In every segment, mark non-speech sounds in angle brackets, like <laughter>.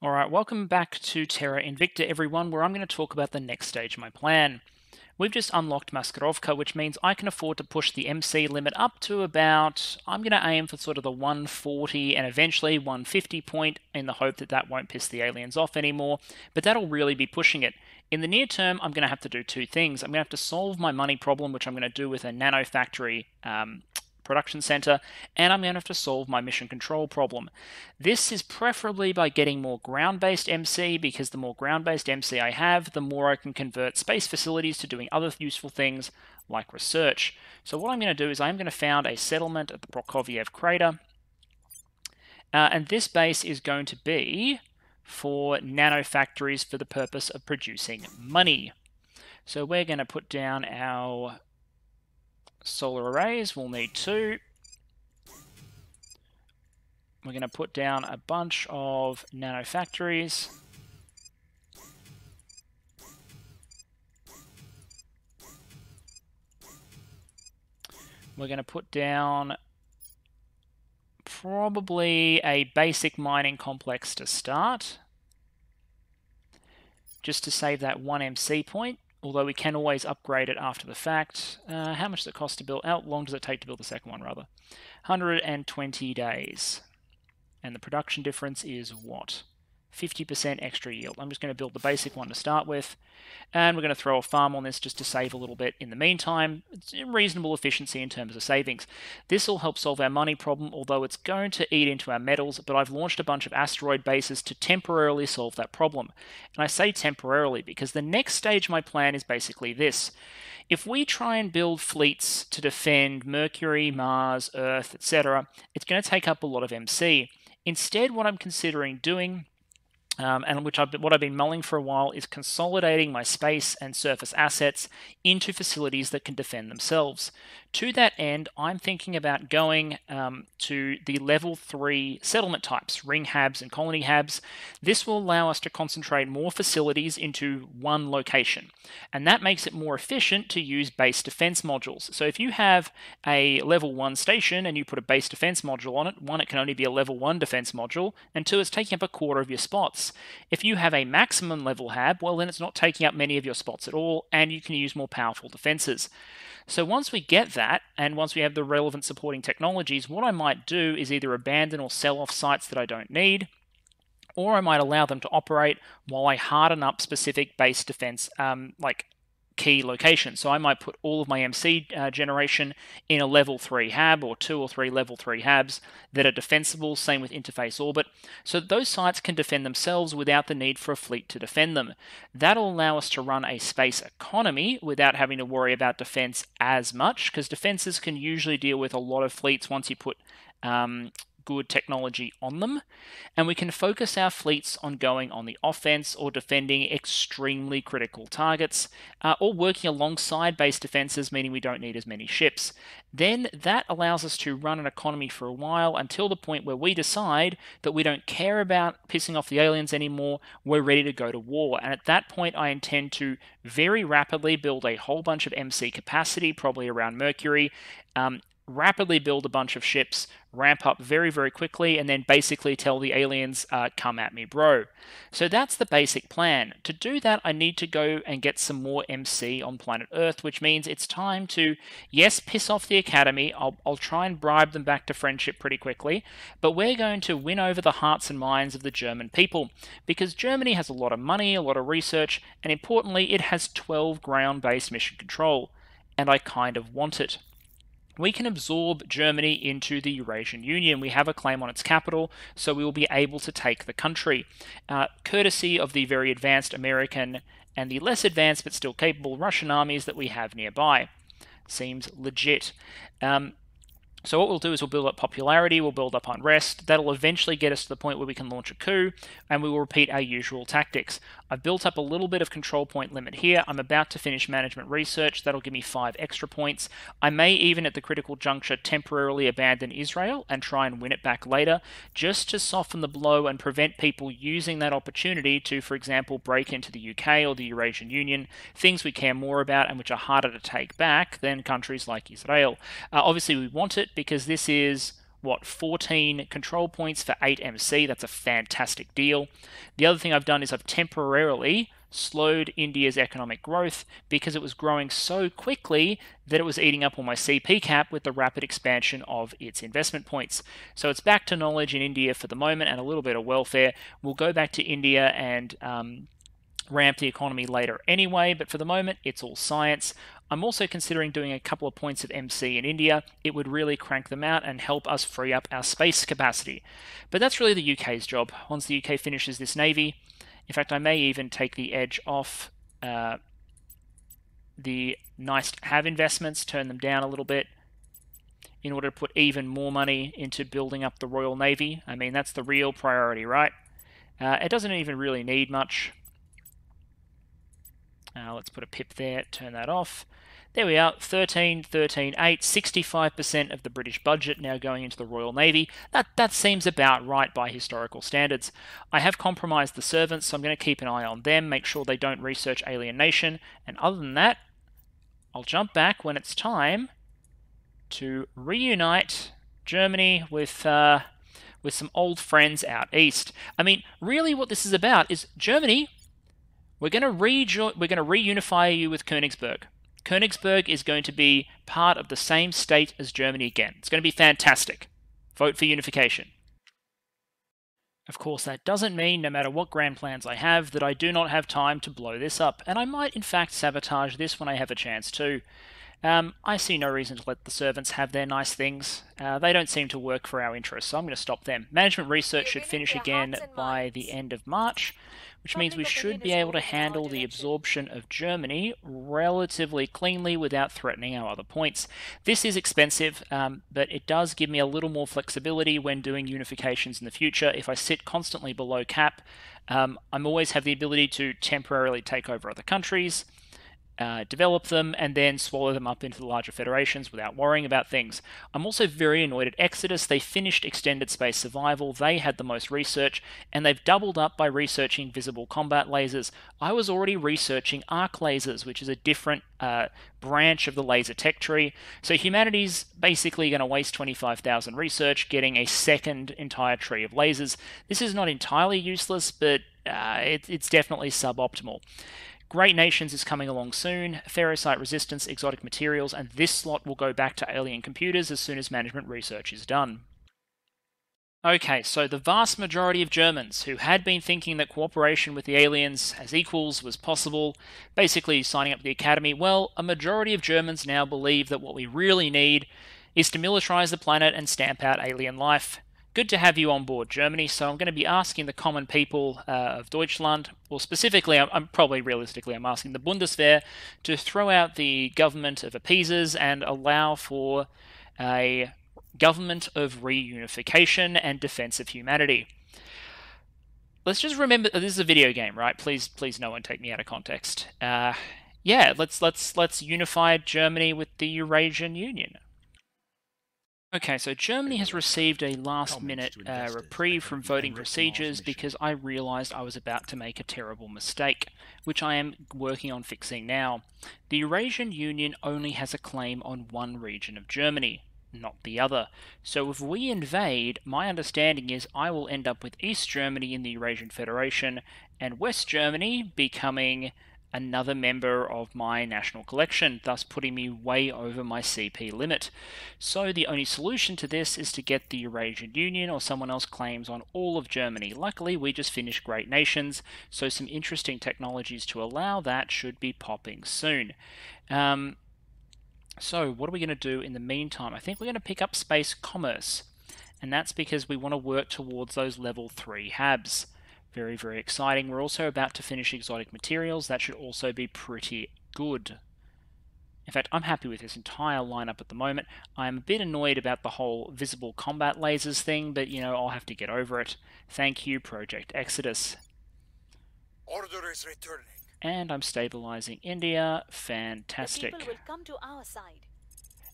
All right, welcome back to Terra Invicta, everyone, where I'm going to talk about the next stage of my plan. We've just unlocked Maskirovka, which means I can afford to push the MC limit up to about, I'm going to aim for sort of the 140 and eventually 150 point in the hope that that won't piss the aliens off anymore, but that'll really be pushing it. In the near term, I'm going to have to do two things. I'm going to have to solve my money problem, which I'm going to do with a nano factory um, production center, and I'm going to have to solve my mission control problem. This is preferably by getting more ground-based MC, because the more ground-based MC I have, the more I can convert space facilities to doing other useful things like research. So what I'm going to do is I'm going to found a settlement at the Prokofiev crater, uh, and this base is going to be for nanofactories for the purpose of producing money. So we're going to put down our solar arrays. We'll need two. We're going to put down a bunch of nano factories. We're going to put down probably a basic mining complex to start, just to save that one MC point although we can always upgrade it after the fact. Uh, how much does it cost to build? How long does it take to build the second one, rather? 120 days. And the production difference is what? 50% extra yield. I'm just going to build the basic one to start with, and we're going to throw a farm on this just to save a little bit in the meantime. It's reasonable efficiency in terms of savings. This will help solve our money problem, although it's going to eat into our metals, but I've launched a bunch of asteroid bases to temporarily solve that problem. And I say temporarily because the next stage of my plan is basically this. If we try and build fleets to defend Mercury, Mars, Earth, etc., it's going to take up a lot of MC. Instead, what I'm considering doing um, and which I've, what I've been mulling for a while is consolidating my space and surface assets into facilities that can defend themselves. To that end, I'm thinking about going um, to the level 3 settlement types, ring habs and colony habs. This will allow us to concentrate more facilities into one location, and that makes it more efficient to use base defense modules. So if you have a level 1 station and you put a base defense module on it, one, it can only be a level 1 defense module, and two, it's taking up a quarter of your spots. If you have a maximum level hab, well, then it's not taking up many of your spots at all, and you can use more powerful defenses. So once we get that, and once we have the relevant supporting technologies, what I might do is either abandon or sell off sites that I don't need, or I might allow them to operate while I harden up specific base defense, um, like key locations. So I might put all of my MC uh, generation in a level 3 hab or two or three level 3 habs that are defensible, same with interface orbit. So those sites can defend themselves without the need for a fleet to defend them. That'll allow us to run a space economy without having to worry about defense as much because defenses can usually deal with a lot of fleets once you put um, good technology on them, and we can focus our fleets on going on the offense or defending extremely critical targets, uh, or working alongside base defenses, meaning we don't need as many ships. Then that allows us to run an economy for a while until the point where we decide that we don't care about pissing off the aliens anymore, we're ready to go to war. And at that point, I intend to very rapidly build a whole bunch of MC capacity, probably around Mercury, um, rapidly build a bunch of ships, ramp up very, very quickly, and then basically tell the aliens, uh, come at me, bro. So that's the basic plan. To do that, I need to go and get some more MC on planet Earth, which means it's time to, yes, piss off the Academy. I'll, I'll try and bribe them back to friendship pretty quickly, but we're going to win over the hearts and minds of the German people, because Germany has a lot of money, a lot of research, and importantly, it has 12 ground based mission control. And I kind of want it we can absorb Germany into the Eurasian Union. We have a claim on its capital, so we will be able to take the country, uh, courtesy of the very advanced American and the less advanced but still capable Russian armies that we have nearby. Seems legit. Um, so what we'll do is we'll build up popularity, we'll build up unrest. That'll eventually get us to the point where we can launch a coup, and we will repeat our usual tactics. I've built up a little bit of control point limit here. I'm about to finish management research. That'll give me five extra points. I may even at the critical juncture temporarily abandon Israel and try and win it back later, just to soften the blow and prevent people using that opportunity to, for example, break into the UK or the Eurasian Union, things we care more about and which are harder to take back than countries like Israel. Uh, obviously, we want it because this is what 14 control points for 8 MC. That's a fantastic deal. The other thing I've done is I've temporarily slowed India's economic growth because it was growing so quickly that it was eating up all my CP cap with the rapid expansion of its investment points. So it's back to knowledge in India for the moment and a little bit of welfare. We'll go back to India and um, ramp the economy later anyway, but for the moment, it's all science. I'm also considering doing a couple of points of MC in India. It would really crank them out and help us free up our space capacity. But that's really the UK's job. Once the UK finishes this navy, in fact, I may even take the edge off uh, the nice to have investments, turn them down a little bit in order to put even more money into building up the Royal Navy. I mean, that's the real priority, right? Uh, it doesn't even really need much. Uh, let's put a pip there, turn that off. There we are, 13, 13, 8, 65% of the British budget now going into the Royal Navy. That, that seems about right by historical standards. I have compromised the servants, so I'm going to keep an eye on them, make sure they don't research alienation, and other than that, I'll jump back when it's time to reunite Germany with uh, with some old friends out east. I mean, really, what this is about is Germany we're going to rejoin, we're going to reunify you with Königsberg. Königsberg is going to be part of the same state as Germany again. It's going to be fantastic. Vote for unification. Of course, that doesn't mean, no matter what grand plans I have, that I do not have time to blow this up, and I might in fact sabotage this when I have a chance to. Um, I see no reason to let the servants have their nice things. Uh, they don't seem to work for our interests, so I'm going to stop them. Management research should finish again by the end of March, which means we should be able to handle the absorption of Germany relatively cleanly without threatening our other points. This is expensive, um, but it does give me a little more flexibility when doing unifications in the future. If I sit constantly below cap, um, I'm always have the ability to temporarily take over other countries uh, develop them, and then swallow them up into the larger federations without worrying about things. I'm also very annoyed at Exodus. They finished Extended Space Survival, they had the most research, and they've doubled up by researching visible combat lasers. I was already researching arc lasers, which is a different uh, branch of the laser tech tree. So humanity's basically going to waste 25,000 research getting a second entire tree of lasers. This is not entirely useless, but uh, it, it's definitely suboptimal. Great Nations is coming along soon, ferrocite resistance, exotic materials, and this slot will go back to alien computers as soon as management research is done. Okay, so the vast majority of Germans who had been thinking that cooperation with the aliens as equals was possible, basically signing up the academy, well, a majority of Germans now believe that what we really need is to militarize the planet and stamp out alien life good to have you on board, Germany. So I'm going to be asking the common people uh, of Deutschland, or specifically, I'm, I'm, probably realistically, I'm asking the Bundeswehr to throw out the government of appeasers and allow for a government of reunification and defense of humanity. Let's just remember this is a video game, right? Please, please, no one take me out of context. Uh, yeah, let's let's let's unify Germany with the Eurasian Union. Okay, so Germany has received a last minute uh, reprieve from voting procedures because I realised I was about to make a terrible mistake, which I am working on fixing now. The Eurasian Union only has a claim on one region of Germany, not the other. So if we invade, my understanding is I will end up with East Germany in the Eurasian Federation and West Germany becoming another member of my national collection, thus putting me way over my CP limit. So the only solution to this is to get the Eurasian Union or someone else claims on all of Germany. Luckily, we just finished Great Nations, so some interesting technologies to allow that should be popping soon. Um, so what are we going to do in the meantime? I think we're going to pick up space commerce, and that's because we want to work towards those level 3 HABs. Very, very exciting. We're also about to finish exotic materials. That should also be pretty good. In fact, I'm happy with this entire lineup at the moment. I'm a bit annoyed about the whole visible combat lasers thing, but you know, I'll have to get over it. Thank you, Project Exodus. Order is returning. And I'm stabilizing India. Fantastic. The people will come to our side.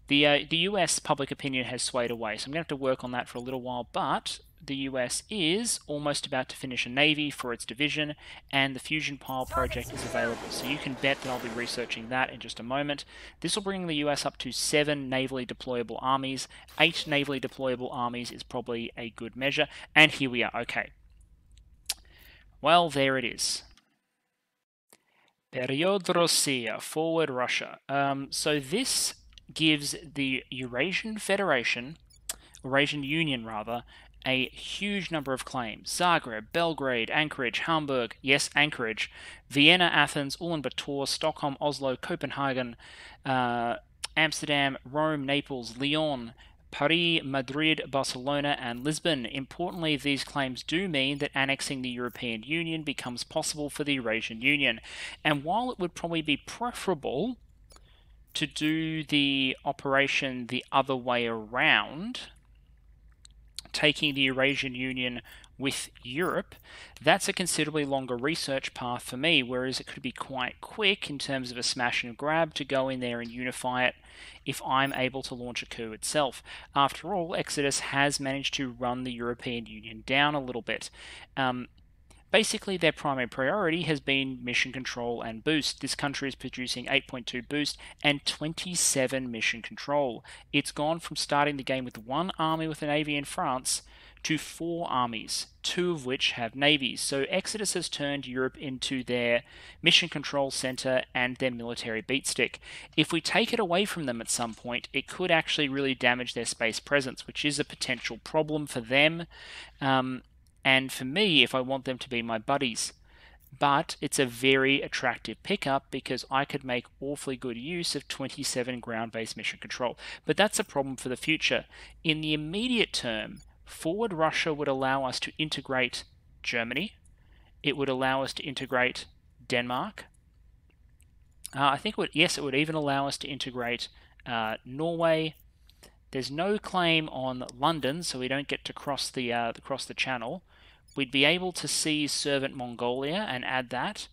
The, uh, the US public opinion has swayed away, so I'm going to have to work on that for a little while, but the US is almost about to finish a Navy for its division, and the Fusion Pile project is available. So you can bet that I'll be researching that in just a moment. This will bring the US up to seven navally deployable armies. Eight navally deployable armies is probably a good measure. And here we are. Okay. Well, there it is. Vperyod forward Russia. Um, so this gives the Eurasian Federation, Eurasian Union rather, a huge number of claims. Zagreb, Belgrade, Anchorage, Hamburg, yes, Anchorage, Vienna, Athens, Ulaanbaatar, Stockholm, Oslo, Copenhagen, uh, Amsterdam, Rome, Naples, Lyon, Paris, Madrid, Barcelona, and Lisbon. Importantly, these claims do mean that annexing the European Union becomes possible for the Eurasian Union. And while it would probably be preferable to do the operation the other way around, taking the Eurasian Union with Europe, that's a considerably longer research path for me, whereas it could be quite quick in terms of a smash and grab to go in there and unify it if I'm able to launch a coup itself. After all, Exodus has managed to run the European Union down a little bit. Um, Basically, their primary priority has been mission control and boost. This country is producing 8.2 boost and 27 mission control. It's gone from starting the game with one army with a navy in France to four armies, two of which have navies. So Exodus has turned Europe into their mission control center and their military beatstick. If we take it away from them at some point, it could actually really damage their space presence, which is a potential problem for them um, and for me if I want them to be my buddies. But it's a very attractive pickup because I could make awfully good use of 27 ground based mission control. But that's a problem for the future. In the immediate term, Forward Russia would allow us to integrate Germany. It would allow us to integrate Denmark. Uh, I think it would, yes, it would even allow us to integrate uh, Norway. There's no claim on London, so we don't get to cross the uh, cross the channel. We'd be able to seize Servant Mongolia and add that.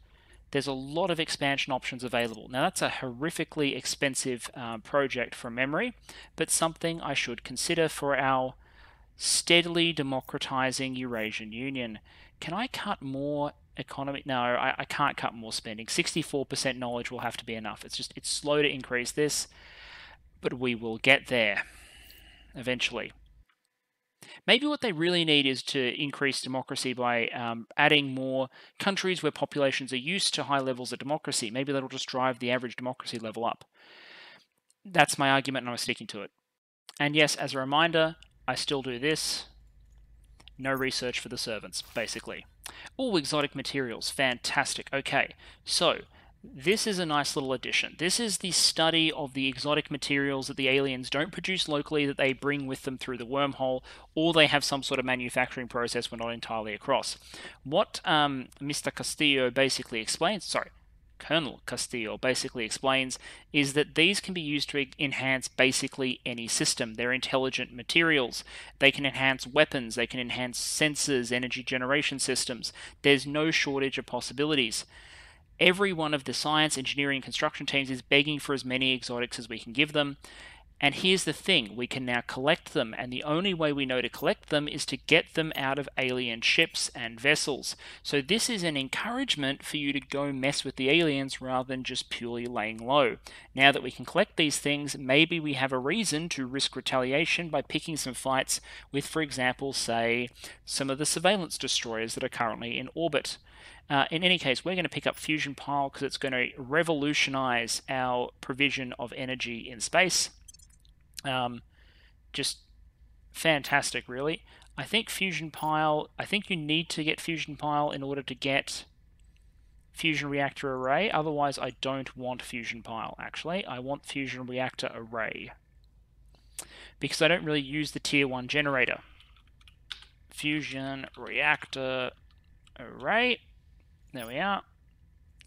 There's a lot of expansion options available. Now that's a horrifically expensive uh, project from memory, but something I should consider for our steadily democratizing Eurasian Union. Can I cut more economy? No, I, I can't cut more spending. 64% knowledge will have to be enough. It's just, it's slow to increase this, but we will get there eventually. Maybe what they really need is to increase democracy by um, adding more countries where populations are used to high levels of democracy. Maybe that'll just drive the average democracy level up. That's my argument, and I'm sticking to it. And yes, as a reminder, I still do this. No research for the servants, basically. All exotic materials, fantastic. Okay, so this is a nice little addition. This is the study of the exotic materials that the aliens don't produce locally that they bring with them through the wormhole, or they have some sort of manufacturing process we're not entirely across. What um, Mr. Castillo basically explains, sorry, Colonel Castillo basically explains is that these can be used to enhance basically any system. They're intelligent materials. They can enhance weapons, they can enhance sensors, energy generation systems. There's no shortage of possibilities. Every one of the science, engineering, construction teams is begging for as many exotics as we can give them. And here's the thing we can now collect them, and the only way we know to collect them is to get them out of alien ships and vessels. So, this is an encouragement for you to go mess with the aliens rather than just purely laying low. Now that we can collect these things, maybe we have a reason to risk retaliation by picking some fights with, for example, say, some of the surveillance destroyers that are currently in orbit. Uh, in any case, we're going to pick up Fusion Pile because it's going to revolutionize our provision of energy in space. Um, just fantastic, really. I think Fusion Pile, I think you need to get Fusion Pile in order to get Fusion Reactor Array. Otherwise, I don't want Fusion Pile, actually. I want Fusion Reactor Array. Because I don't really use the Tier 1 generator. Fusion Reactor Array. There we are.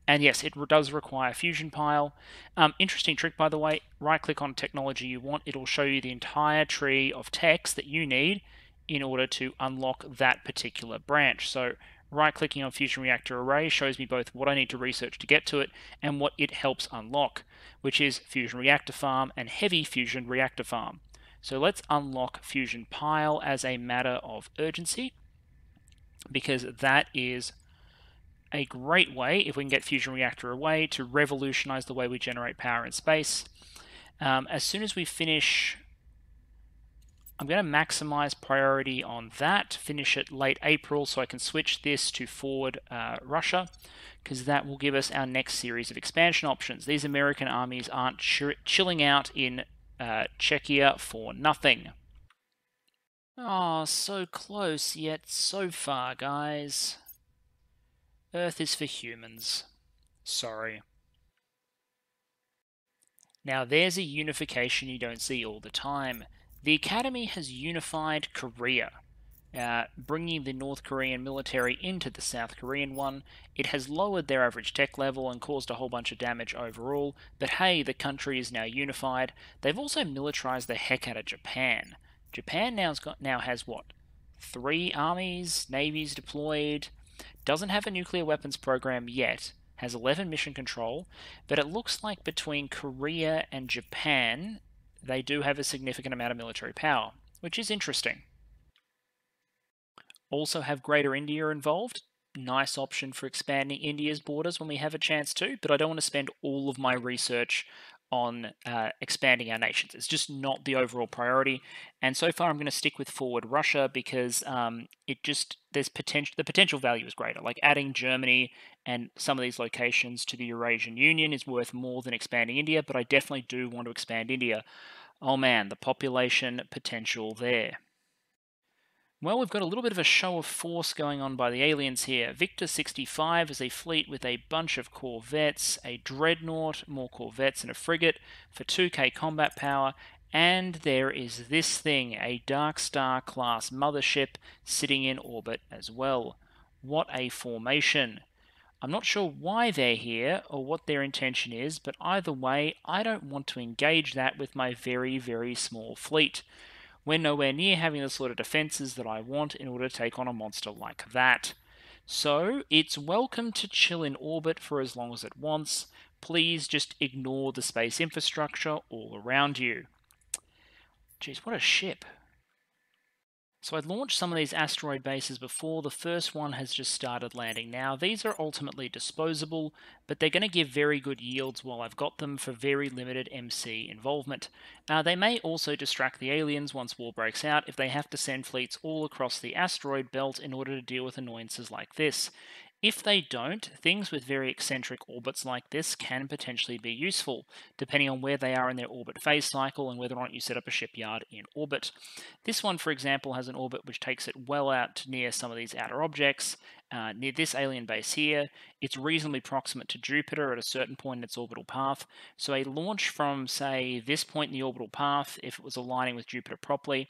And yes, it does require Fusion Pile. Um, interesting trick, by the way. Right click on technology you want. It'll show you the entire tree of text that you need in order to unlock that particular branch. So right clicking on Fusion Reactor Array shows me both what I need to research to get to it and what it helps unlock, which is Fusion Reactor Farm and Heavy Fusion Reactor Farm. So let's unlock Fusion Pile as a matter of urgency because that is a great way, if we can get Fusion Reactor Array, to revolutionize the way we generate power in space. Um, as soon as we finish, I'm going to maximize priority on that, finish it late April so I can switch this to forward uh, Russia because that will give us our next series of expansion options. These American armies aren't chilling out in uh, Czechia for nothing. Oh, so close, yet so far, guys. Earth is for humans. Sorry. Now there's a unification you don't see all the time. The Academy has unified Korea, uh, bringing the North Korean military into the South Korean one. It has lowered their average tech level and caused a whole bunch of damage overall, but hey, the country is now unified. They've also militarized the heck out of Japan. Japan now's got now has what? Three armies, navies deployed, doesn't have a nuclear weapons program yet, has 11 mission control, but it looks like between Korea and Japan, they do have a significant amount of military power, which is interesting. Also have Greater India involved. Nice option for expanding India's borders when we have a chance to, but I don't want to spend all of my research on uh, expanding our nations. It's just not the overall priority. And so far, I'm going to stick with forward Russia because um, it just there's potential. The potential value is greater. Like adding Germany and some of these locations to the Eurasian Union is worth more than expanding India. But I definitely do want to expand India. Oh man, the population potential there. Well, we've got a little bit of a show of force going on by the aliens here. Victor 65 is a fleet with a bunch of corvettes, a dreadnought, more corvettes, and a frigate for 2k combat power. And there is this thing, a Dark Star class mothership sitting in orbit as well. What a formation! I'm not sure why they're here or what their intention is, but either way, I don't want to engage that with my very, very small fleet. We're nowhere near having the sort of defenses that I want in order to take on a monster like that. So, it's welcome to chill in orbit for as long as it wants. Please just ignore the space infrastructure all around you. Jeez, what a ship. So I launched some of these asteroid bases before. The first one has just started landing now. These are ultimately disposable, but they're going to give very good yields while I've got them for very limited MC involvement. Uh, they may also distract the aliens once war breaks out if they have to send fleets all across the asteroid belt in order to deal with annoyances like this. If they don't, things with very eccentric orbits like this can potentially be useful, depending on where they are in their orbit phase cycle and whether or not you set up a shipyard in orbit. This one, for example, has an orbit which takes it well out near some of these outer objects, uh, near this alien base here, it's reasonably proximate to Jupiter at a certain point in its orbital path. So a launch from, say, this point in the orbital path, if it was aligning with Jupiter properly,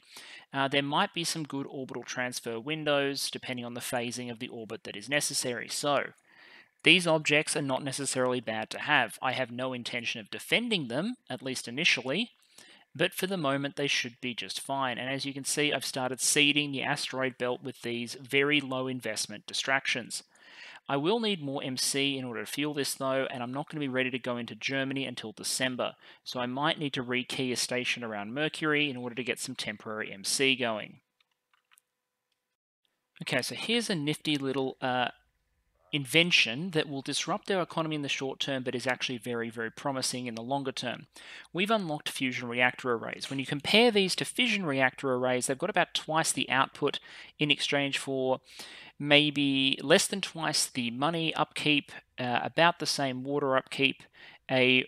uh, there might be some good orbital transfer windows depending on the phasing of the orbit that is necessary. So these objects are not necessarily bad to have. I have no intention of defending them, at least initially, but for the moment they should be just fine. And as you can see, I've started seeding the asteroid belt with these very low investment distractions. I will need more MC in order to fuel this though, and I'm not going to be ready to go into Germany until December, so I might need to rekey a station around Mercury in order to get some temporary MC going. Okay, so here's a nifty little uh, invention that will disrupt our economy in the short term but is actually very, very promising in the longer term. We've unlocked fusion reactor arrays. When you compare these to fission reactor arrays, they've got about twice the output in exchange for maybe less than twice the money upkeep, uh, about the same water upkeep, a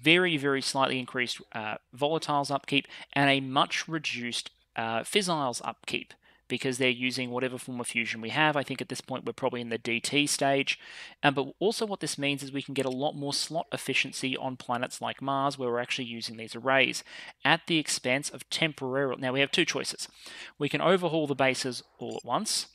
very, very slightly increased uh, volatiles upkeep, and a much reduced uh, fissiles upkeep because they're using whatever form of fusion we have. I think at this point we're probably in the DT stage. Um, but also what this means is we can get a lot more slot efficiency on planets like Mars where we're actually using these arrays at the expense of temporary. Now we have two choices. We can overhaul the bases all at once.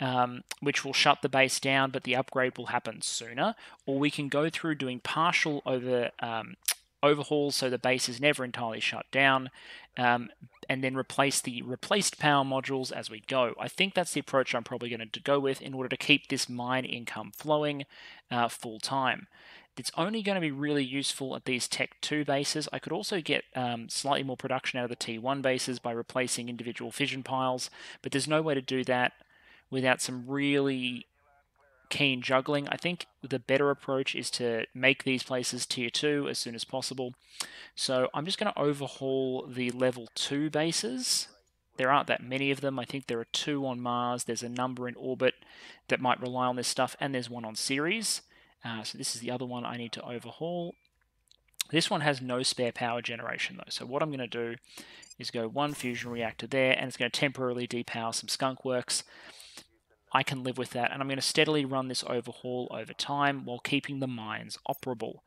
Um, which will shut the base down, but the upgrade will happen sooner. Or we can go through doing partial over um, overhauls so the base is never entirely shut down, um, and then replace the replaced power modules as we go. I think that's the approach I'm probably going to go with in order to keep this mine income flowing uh, full time. It's only going to be really useful at these Tech 2 bases. I could also get um, slightly more production out of the T1 bases by replacing individual fission piles, but there's no way to do that without some really keen juggling. I think the better approach is to make these places tier 2 as soon as possible. So I'm just going to overhaul the level 2 bases. There aren't that many of them. I think there are two on Mars. There's a number in orbit that might rely on this stuff, and there's one on Ceres. Uh, so this is the other one I need to overhaul. This one has no spare power generation though. So what I'm going to do is go one fusion reactor there, and it's going to temporarily depower some skunk works. I can live with that, and I'm going to steadily run this overhaul over time while keeping the mines operable.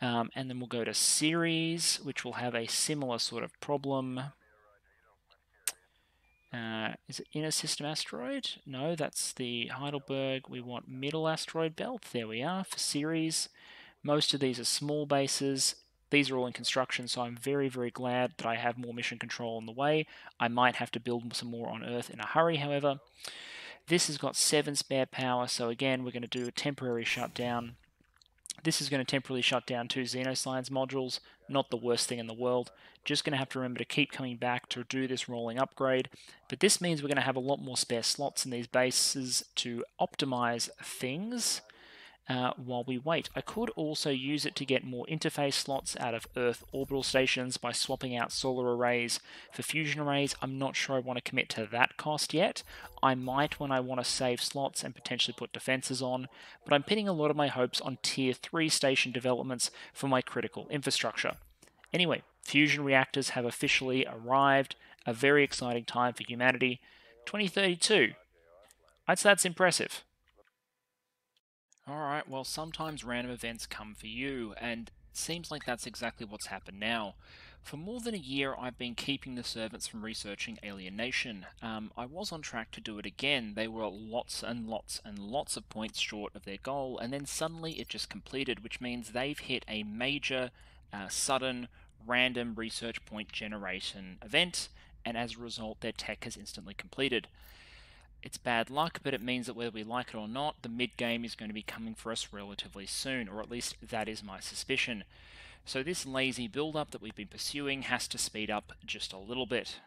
Um, and then we'll go to Ceres, which will have a similar sort of problem. Uh, is it inner system asteroid? No, that's the Heidelberg. We want middle asteroid belt. There we are for Ceres. Most of these are small bases. These are all in construction, so I'm very, very glad that I have more mission control on the way. I might have to build some more on Earth in a hurry, however. This has got 7 spare power, so again, we're going to do a temporary shutdown. This is going to temporarily shut down two Xenoscience modules, not the worst thing in the world. Just going to have to remember to keep coming back to do this rolling upgrade. But this means we're going to have a lot more spare slots in these bases to optimize things uh, while we wait. I could also use it to get more interface slots out of Earth orbital stations by swapping out solar arrays for fusion arrays. I'm not sure I want to commit to that cost yet. I might when I want to save slots and potentially put defenses on, but I'm pinning a lot of my hopes on Tier 3 station developments for my critical infrastructure. Anyway, fusion reactors have officially arrived, a very exciting time for humanity. 2032. I'd say that's impressive. Alright, well, sometimes random events come for you, and it seems like that's exactly what's happened now. For more than a year, I've been keeping the servants from researching alienation. Um, I was on track to do it again. They were lots and lots and lots of points short of their goal, and then suddenly it just completed, which means they've hit a major, uh, sudden, random research point generation event, and as a result, their tech has instantly completed. It's bad luck, but it means that whether we like it or not, the mid game is going to be coming for us relatively soon, or at least that is my suspicion. So this lazy build-up that we've been pursuing has to speed up just a little bit.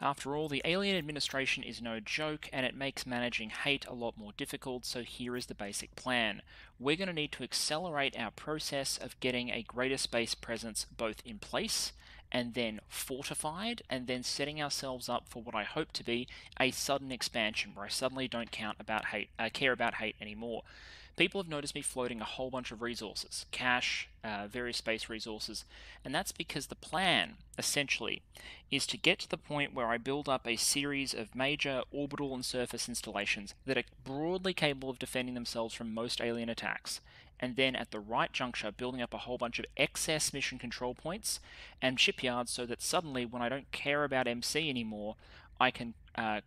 After all, the Alien administration is no joke, and it makes managing hate a lot more difficult, so here is the basic plan. We're going to need to accelerate our process of getting a greater space presence both in place and then fortified, and then setting ourselves up for what I hope to be a sudden expansion where I suddenly don't count about hate, uh, care about hate anymore. People have noticed me floating a whole bunch of resources, cash, uh, various space resources, and that's because the plan, essentially, is to get to the point where I build up a series of major orbital and surface installations that are broadly capable of defending themselves from most alien attacks, and then at the right juncture building up a whole bunch of excess mission control points and shipyards so that suddenly when I don't care about MC anymore, I can uh,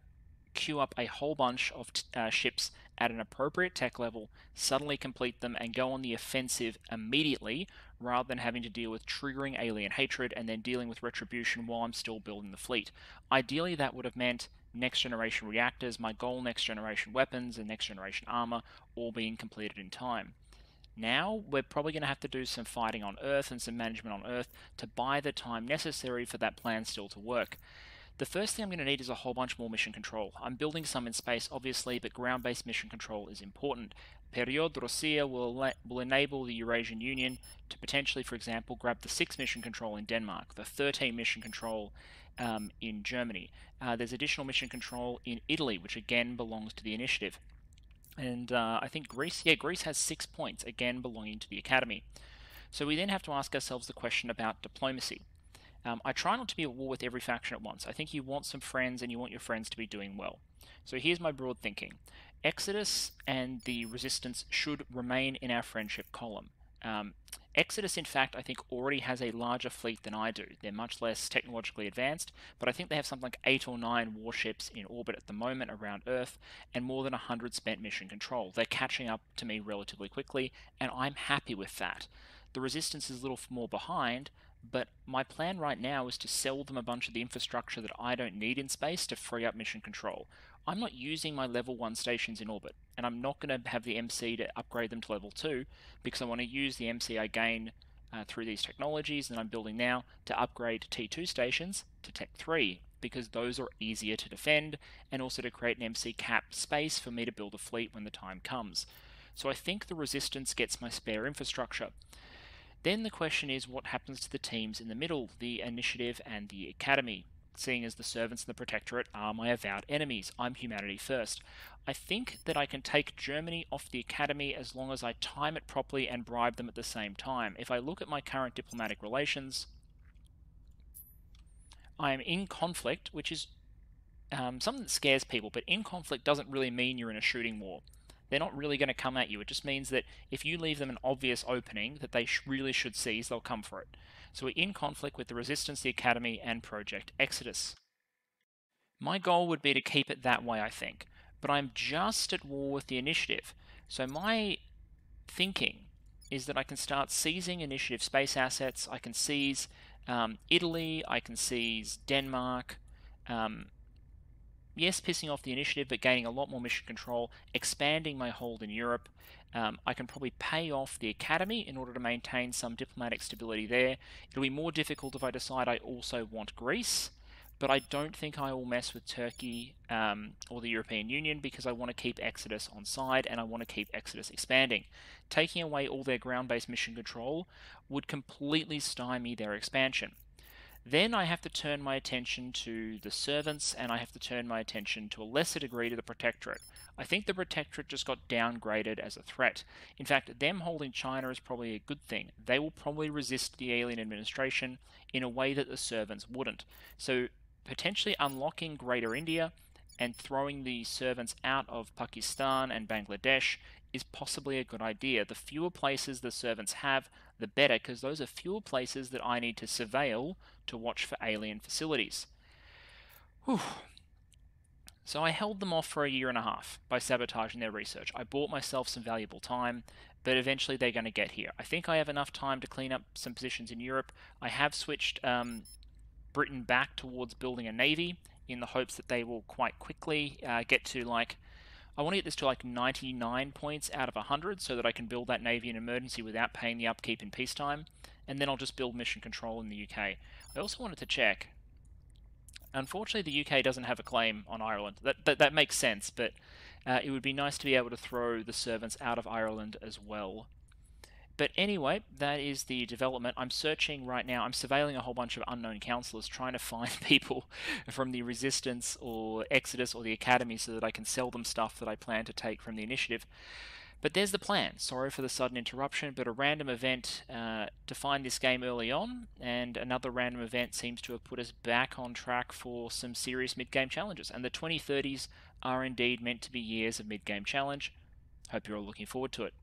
queue up a whole bunch of uh, ships at an appropriate tech level, suddenly complete them, and go on the offensive immediately rather than having to deal with triggering alien hatred and then dealing with retribution while I'm still building the fleet. Ideally, that would have meant next generation reactors, my goal next generation weapons, and next generation armor all being completed in time. Now, we're probably going to have to do some fighting on Earth and some management on Earth to buy the time necessary for that plan still to work. The first thing I'm going to need is a whole bunch more mission control. I'm building some in space, obviously, but ground-based mission control is important. Vperyod Rossiya will, will enable the Eurasian Union to potentially, for example, grab the 6 mission control in Denmark, the 13 mission control um, in Germany. Uh, there's additional mission control in Italy, which again belongs to the initiative. And uh, I think Greece, yeah, Greece has six points, again belonging to the Academy. So we then have to ask ourselves the question about diplomacy. Um, I try not to be at war with every faction at once. I think you want some friends and you want your friends to be doing well. So here's my broad thinking. Exodus and the Resistance should remain in our friendship column. Um, Exodus, in fact, I think already has a larger fleet than I do. They're much less technologically advanced, but I think they have something like 8 or 9 warships in orbit at the moment around Earth, and more than 100 spent mission control. They're catching up to me relatively quickly, and I'm happy with that. The Resistance is a little more behind, but my plan right now is to sell them a bunch of the infrastructure that I don't need in space to free up mission control. I'm not using my level 1 stations in orbit, and I'm not going to have the MC to upgrade them to level 2 because I want to use the MC I gain uh, through these technologies that I'm building now to upgrade T2 stations to Tech 3 because those are easier to defend and also to create an MC cap space for me to build a fleet when the time comes. So I think the resistance gets my spare infrastructure. Then the question is what happens to the teams in the middle, the initiative and the academy? seeing as the servants and the protectorate are my avowed enemies. I'm humanity first. I think that I can take Germany off the academy as long as I time it properly and bribe them at the same time. If I look at my current diplomatic relations, I am in conflict, which is um, something that scares people, but in conflict doesn't really mean you're in a shooting war. They're not really going to come at you. It just means that if you leave them an obvious opening that they sh really should seize, they'll come for it. So we're in conflict with the Resistance, the Academy, and Project Exodus. My goal would be to keep it that way, I think, but I'm just at war with the Initiative. So my thinking is that I can start seizing Initiative space assets. I can seize um, Italy, I can seize Denmark, um, yes, pissing off the initiative, but gaining a lot more mission control, expanding my hold in Europe. Um, I can probably pay off the academy in order to maintain some diplomatic stability there. It'll be more difficult if I decide I also want Greece, but I don't think I will mess with Turkey um, or the European Union because I want to keep Exodus on side and I want to keep Exodus expanding. Taking away all their ground based mission control would completely stymie their expansion. Then I have to turn my attention to the servants and I have to turn my attention to a lesser degree to the protectorate. I think the protectorate just got downgraded as a threat. In fact, them holding China is probably a good thing. They will probably resist the alien administration in a way that the servants wouldn't. So potentially unlocking Greater India and throwing the servants out of Pakistan and Bangladesh is possibly a good idea. The fewer places the servants have, the better, because those are fewer places that I need to surveil to watch for alien facilities. Whew. So I held them off for a year and a half by sabotaging their research. I bought myself some valuable time, but eventually they're going to get here. I think I have enough time to clean up some positions in Europe. I have switched um, Britain back towards building a navy in the hopes that they will quite quickly uh, get to like I want to get this to like 99 points out of 100 so that I can build that navy in emergency without paying the upkeep in peacetime, and then I'll just build mission control in the UK. I also wanted to check. Unfortunately, the UK doesn't have a claim on Ireland. That that, that makes sense, but uh, it would be nice to be able to throw the servants out of Ireland as well. But anyway, that is the development. I'm searching right now. I'm surveilling a whole bunch of unknown counselors, trying to <laughs> find people from the Resistance or Exodus or the Academy so that I can sell them stuff that I plan to take from the initiative. But there's the plan. Sorry for the sudden interruption, but a random event uh, defined this game early on, and another random event seems to have put us back on track for some serious mid-game challenges. And the 2030s are indeed meant to be years of mid-game challenge. Hope you're all looking forward to it.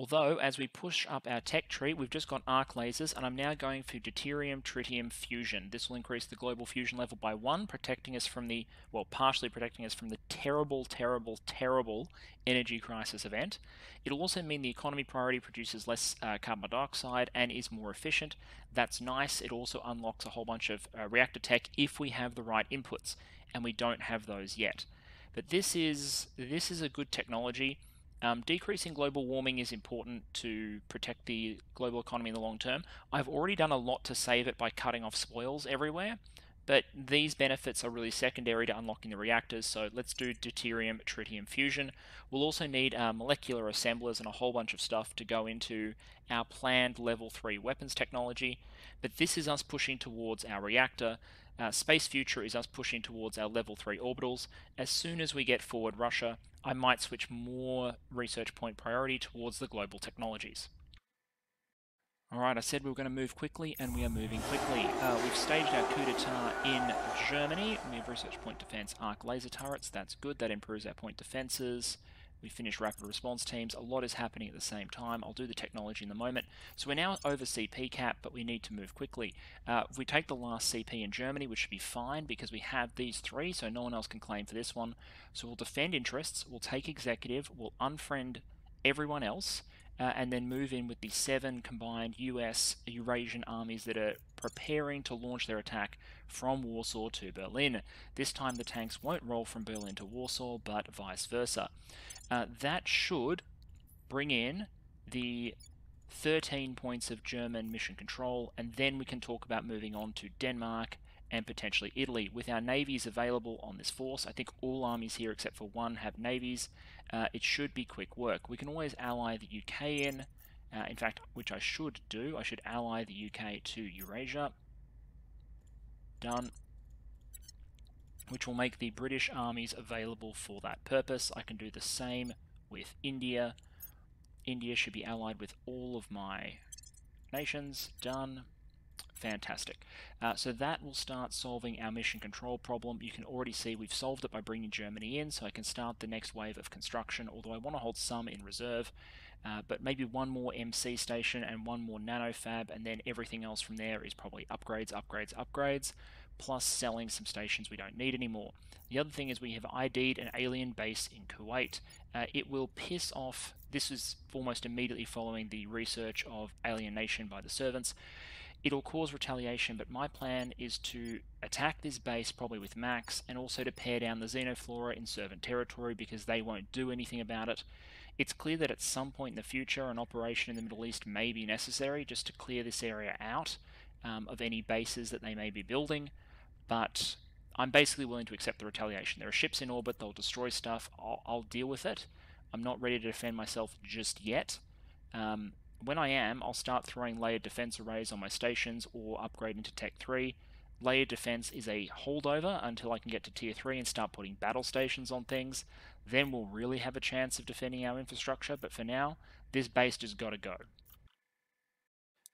Although, as we push up our tech tree, we've just got arc lasers, and I'm now going for deuterium tritium fusion. This will increase the global fusion level by one, protecting us from the, well, partially protecting us from the terrible, terrible, terrible energy crisis event. It'll also mean the economy priority produces less uh, carbon dioxide and is more efficient. That's nice. It also unlocks a whole bunch of uh, reactor tech if we have the right inputs, and we don't have those yet. But this is this is a good technology. Um, decreasing global warming is important to protect the global economy in the long term. I've already done a lot to save it by cutting off spoils everywhere, but these benefits are really secondary to unlocking the reactors, so let's do deuterium tritium fusion. We'll also need uh, molecular assemblers and a whole bunch of stuff to go into our planned level 3 weapons technology, but this is us pushing towards our reactor. Uh, Space Future is us pushing towards our level 3 orbitals. As soon as we get forward Russia, I might switch more research point priority towards the global technologies. Alright, I said we were going to move quickly, and we are moving quickly. Uh, we've staged our coup d'etat in Germany. We have research point defense arc laser turrets. That's good. That improves our point defenses. We finish rapid response teams. A lot is happening at the same time. I'll do the technology in a moment. So we're now over CP cap, but we need to move quickly. Uh, if we take the last CP in Germany, which should be fine because we have these three, so no one else can claim for this one. So we'll defend interests, we'll take executive, we'll unfriend everyone else, uh, and then move in with the seven combined US Eurasian armies that are preparing to launch their attack from Warsaw to Berlin. This time the tanks won't roll from Berlin to Warsaw, but vice versa. Uh, that should bring in the 13 points of German mission control, and then we can talk about moving on to Denmark and potentially Italy. With our navies available on this force, I think all armies here except for one have navies. Uh, it should be quick work. We can always ally the UK in. Uh, in fact, which I should do, I should ally the UK to Eurasia. Done. Which will make the British armies available for that purpose. I can do the same with India. India should be allied with all of my nations. Done. Fantastic. Uh, so that will start solving our mission control problem. You can already see we've solved it by bringing Germany in, so I can start the next wave of construction, although I want to hold some in reserve. Uh, but maybe one more MC station and one more nanofab, and then everything else from there is probably upgrades, upgrades, upgrades, plus selling some stations we don't need anymore. The other thing is we have ID'd an alien base in Kuwait. Uh, it will piss off, this is almost immediately following the research of alienation by the servants. It'll cause retaliation, but my plan is to attack this base probably with max and also to pare down the Xenoflora in servant territory because they won't do anything about it. It's clear that at some point in the future an operation in the Middle East may be necessary just to clear this area out um, of any bases that they may be building, but I'm basically willing to accept the retaliation. There are ships in orbit, they'll destroy stuff, I'll, I'll deal with it. I'm not ready to defend myself just yet. Um, when I am, I'll start throwing layered defense arrays on my stations or upgrading to Tech 3. Layered defense is a holdover until I can get to Tier 3 and start putting battle stations on things. Then we'll really have a chance of defending our infrastructure, but for now, this base just gotta go.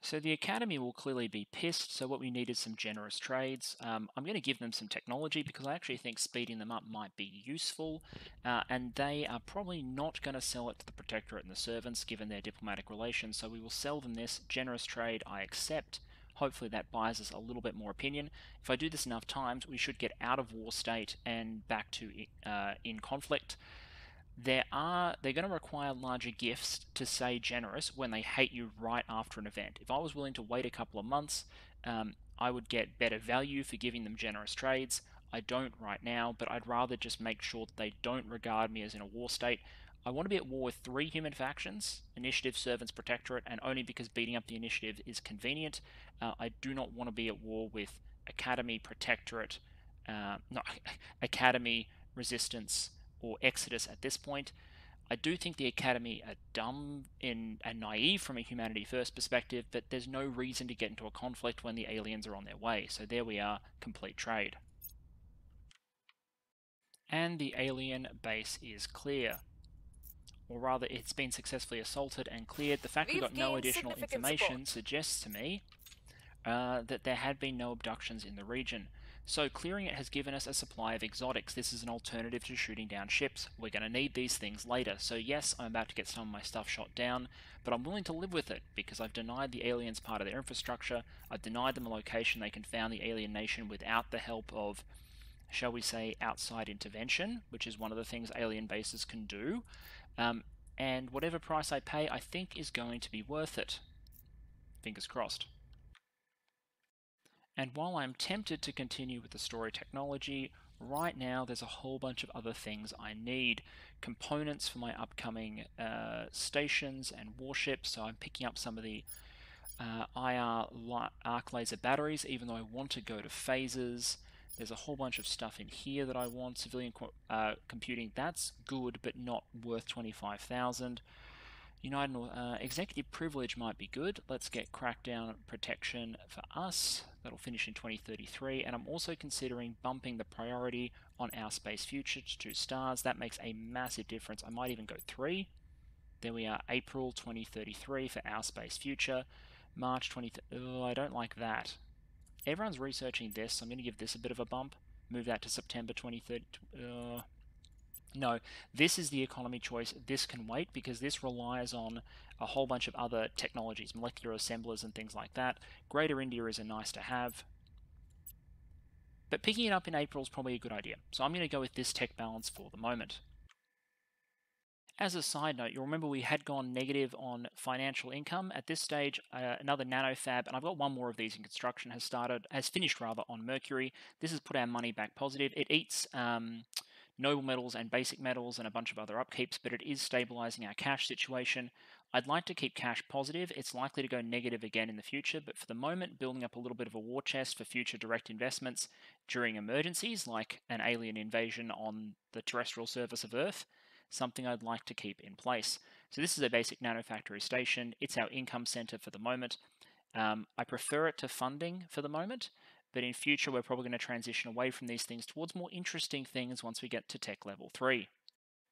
So the Academy will clearly be pissed, so what we need is some generous trades. Um, I'm going to give them some technology because I actually think speeding them up might be useful, uh, and they are probably not going to sell it to the Protectorate and the Servants given their diplomatic relations, so we will sell them this. Generous trade, I accept. Hopefully that buys us a little bit more opinion. If I do this enough times, we should get out of war state and back to uh, in conflict there are they're going to require larger gifts to say generous when they hate you right after an event. If I was willing to wait a couple of months, um, I would get better value for giving them generous trades. I don't right now, but I'd rather just make sure that they don't regard me as in a war state. I want to be at war with three human factions Initiative, Servants, Protectorate, and only because beating up the Initiative is convenient. Uh, I do not want to be at war with Academy, Protectorate, uh, no, <laughs> Academy, Resistance, or Exodus at this point. I do think the Academy are dumb in, and naive from a humanity first perspective, but there's no reason to get into a conflict when the aliens are on their way. So there we are, complete trade. And the alien base is clear. Or rather, it's been successfully assaulted and cleared. The fact we got no additional information support. suggests to me uh, that there had been no abductions in the region. So clearing it has given us a supply of exotics. This is an alternative to shooting down ships. We're going to need these things later. So yes, I'm about to get some of my stuff shot down, but I'm willing to live with it because I've denied the aliens part of their infrastructure. I've denied them a location they can found the alien nation without the help of, shall we say, outside intervention, which is one of the things alien bases can do. Um, and whatever price I pay, I think is going to be worth it. Fingers crossed. And while I'm tempted to continue with the story technology, right now there's a whole bunch of other things I need. Components for my upcoming uh, stations and warships, so I'm picking up some of the uh, IR arc laser batteries, even though I want to go to phasers. There's a whole bunch of stuff in here that I want. Civilian uh, computing, that's good, but not worth 25,000. United uh, executive privilege might be good. Let's get crackdown protection for us. That'll finish in 2033. And I'm also considering bumping the priority on our space future to two stars. That makes a massive difference. I might even go three. There we are, April 2033 for our space future. March 20. Oh, I don't like that. Everyone's researching this, so I'm going to give this a bit of a bump. Move that to September 2030. Uh, no, this is the economy choice. This can wait because this relies on a whole bunch of other technologies, molecular assemblers and things like that. Greater India is a nice to have. But picking it up in April is probably a good idea. So I'm going to go with this tech balance for the moment. As a side note, you'll remember we had gone negative on financial income. At this stage, uh, another nanofab, and I've got one more of these in construction, has started, has finished rather on Mercury. This has put our money back positive. It eats um, noble metals and basic metals and a bunch of other upkeeps, but it is stabilizing our cash situation. I'd like to keep cash positive. It's likely to go negative again in the future, but for the moment, building up a little bit of a war chest for future direct investments during emergencies like an alien invasion on the terrestrial surface of Earth something I'd like to keep in place. So this is a basic nanofactory station. It's our income center for the moment. Um, I prefer it to funding for the moment, but in future we're probably going to transition away from these things towards more interesting things once we get to tech level 3.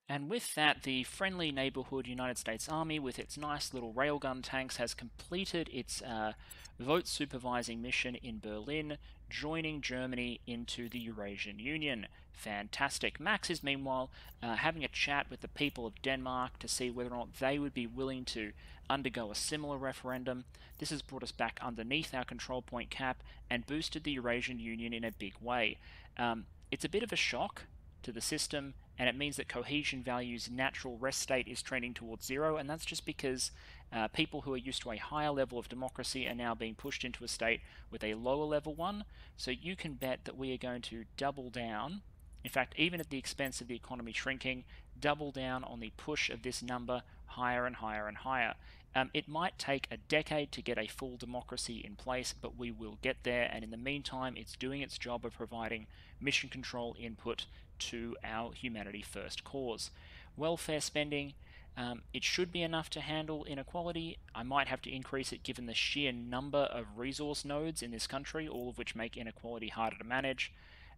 And with that, the friendly neighborhood United States Army, with its nice little railgun tanks, has completed its uh, vote supervising mission in Berlin, joining Germany into the Eurasian Union. Fantastic. Max is meanwhile uh, having a chat with the people of Denmark to see whether or not they would be willing to undergo a similar referendum. This has brought us back underneath our control point cap and boosted the Eurasian Union in a big way. Um, it's a bit of a shock to the system, and it means that cohesion value's natural rest state is trending towards zero, and that's just because uh, people who are used to a higher level of democracy are now being pushed into a state with a lower level one. So you can bet that we are going to double down. In fact, even at the expense of the economy shrinking, double down on the push of this number higher and higher and higher. Um, it might take a decade to get a full democracy in place, but we will get there. And in the meantime, it's doing its job of providing mission control input to our Humanity First cause. Welfare spending, um, it should be enough to handle inequality. I might have to increase it given the sheer number of resource nodes in this country, all of which make inequality harder to manage.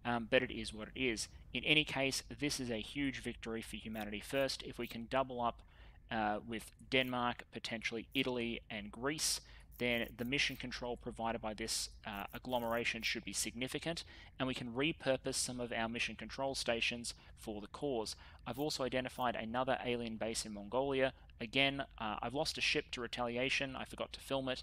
Um, but it is what it is. In any case, this is a huge victory for Humanity First. If we can double up uh, with Denmark, potentially Italy, and Greece, then the mission control provided by this uh, agglomeration should be significant, and we can repurpose some of our mission control stations for the cause. I've also identified another alien base in Mongolia. Again, uh, I've lost a ship to retaliation, I forgot to film it.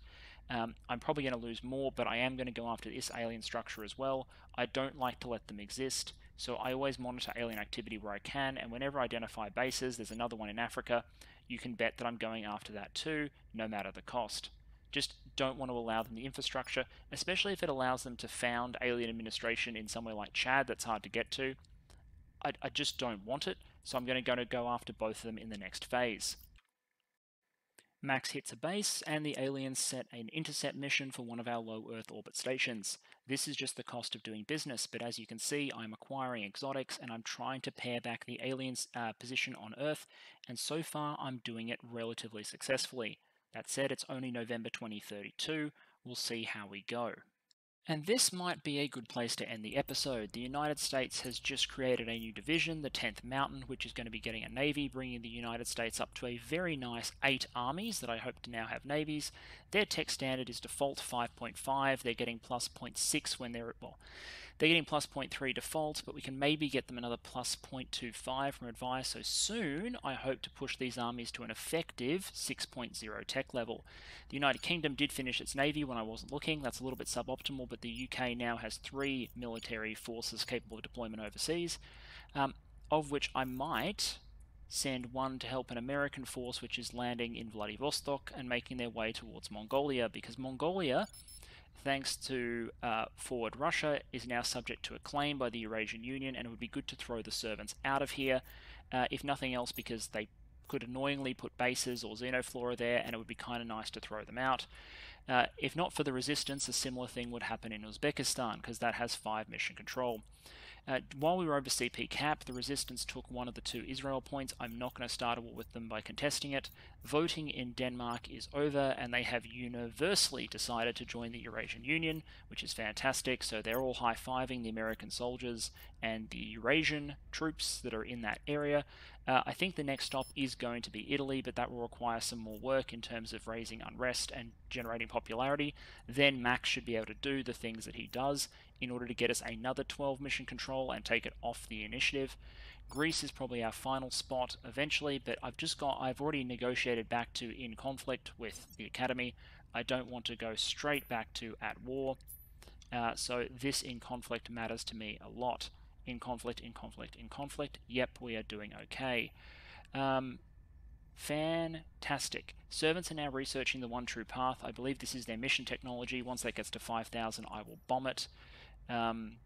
Um, I'm probably going to lose more, but I am going to go after this alien structure as well. I don't like to let them exist. So I always monitor alien activity where I can, and whenever I identify bases, there's another one in Africa, you can bet that I'm going after that too, no matter the cost. Just don't want to allow them the infrastructure, especially if it allows them to found alien administration in somewhere like Chad that's hard to get to. I, I just don't want it, so I'm going to go after both of them in the next phase. Max hits a base, and the aliens set an intercept mission for one of our low Earth orbit stations. This is just the cost of doing business, but as you can see, I'm acquiring exotics and I'm trying to pare back the aliens' uh, position on Earth, and so far I'm doing it relatively successfully. That said, it's only November 2032. We'll see how we go. And this might be a good place to end the episode. The United States has just created a new division, the 10th Mountain, which is going to be getting a navy, bringing the United States up to a very nice eight armies that I hope to now have navies. Their tech standard is default 5.5. They're getting plus 0.6 when they're, at, well, they're getting plus 0.3 default, but we can maybe get them another plus 0.25 from advice. So soon, I hope to push these armies to an effective 6.0 tech level. The United Kingdom did finish its navy when I wasn't looking. That's a little bit suboptimal, but the UK now has three military forces capable of deployment overseas, um, of which I might send one to help an American force which is landing in Vladivostok and making their way towards Mongolia, because Mongolia thanks to uh, Forward Russia, is now subject to a claim by the Eurasian Union, and it would be good to throw the servants out of here, uh, if nothing else, because they could annoyingly put bases or xenoflora there, and it would be kind of nice to throw them out. Uh, if not for the resistance, a similar thing would happen in Uzbekistan, because that has five mission control. Uh, while we were over CP cap, the resistance took one of the two Israel points. I'm not going to start a war with them by contesting it. Voting in Denmark is over, and they have universally decided to join the Eurasian Union, which is fantastic. So they're all high fiving the American soldiers and the Eurasian troops that are in that area. Uh, I think the next stop is going to be Italy, but that will require some more work in terms of raising unrest and generating popularity. Then Max should be able to do the things that he does in order to get us another 12 mission control and take it off the initiative. Greece is probably our final spot eventually, but I've just got I've already negotiated back to in conflict with the academy. I don't want to go straight back to at war. Uh, so this in conflict matters to me a lot in conflict, in conflict, in conflict. Yep, we are doing okay. Um, Fantastic. Servants are now researching the One True Path. I believe this is their mission technology. Once that gets to 5,000, I will bomb it. Um,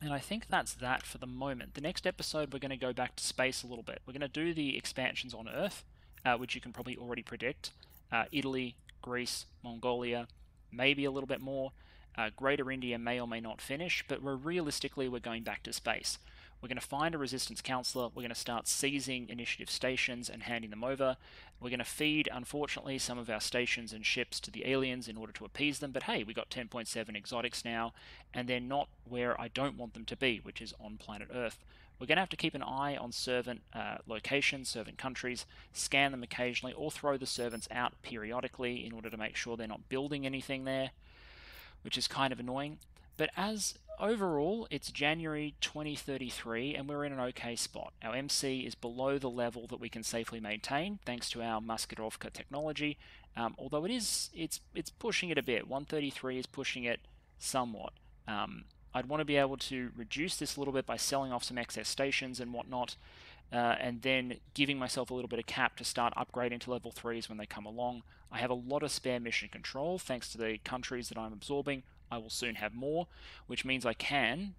and I think that's that for the moment. The next episode, we're going to go back to space a little bit. We're going to do the expansions on Earth, uh, which you can probably already predict. Uh, Italy, Greece, Mongolia, maybe a little bit more. Uh, Greater India may or may not finish, but we're realistically we're going back to space. We're going to find a resistance councilor. We're going to start seizing initiative stations and handing them over. We're going to feed, unfortunately, some of our stations and ships to the aliens in order to appease them. But hey, we got 10.7 exotics now, and they're not where I don't want them to be, which is on planet Earth. We're going to have to keep an eye on servant uh, locations, servant countries, scan them occasionally, or throw the servants out periodically in order to make sure they're not building anything there, which is kind of annoying. But as overall, it's January 2033 and we're in an okay spot. Our MC is below the level that we can safely maintain thanks to our Maskirovka technology, um, although it is it's it's pushing it a bit. 133 is pushing it somewhat. Um, I'd want to be able to reduce this a little bit by selling off some excess stations and whatnot, uh, and then giving myself a little bit of cap to start upgrading to level 3s when they come along. I have a lot of spare mission control thanks to the countries that I'm absorbing. I will soon have more, which means I can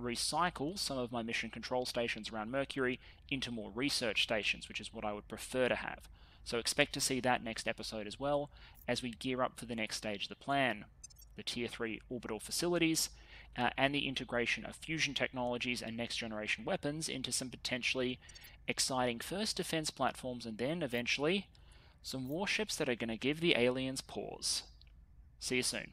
recycle some of my mission control stations around Mercury into more research stations, which is what I would prefer to have. So expect to see that next episode as well as we gear up for the next stage of the plan the Tier 3 orbital facilities, uh, and the integration of fusion technologies and next generation weapons into some potentially exciting first defense platforms and then eventually some warships that are going to give the aliens pause. See you soon.